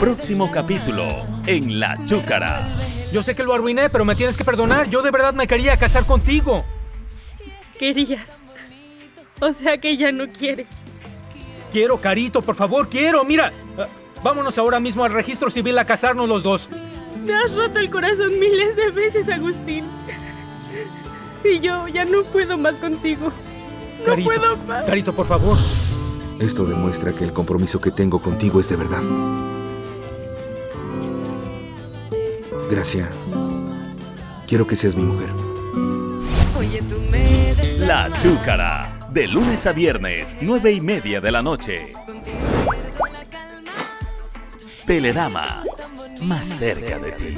Próximo capítulo en La Chúcara. Yo sé que lo arruiné, pero me tienes que perdonar. Yo de verdad me quería casar contigo. Querías. O sea que ya no quieres. Quiero, Carito, por favor, quiero. Mira, ah, vámonos ahora mismo al registro civil a casarnos los dos. Me has roto el corazón miles de veces, Agustín. Y yo ya no puedo más contigo. No Carito, puedo más. Carito, por favor. Esto demuestra que el compromiso que tengo contigo es de verdad. Gracia, quiero que seas mi mujer. La Chúcara. De lunes a viernes, nueve y media de la noche. Telerama. Más cerca de ti.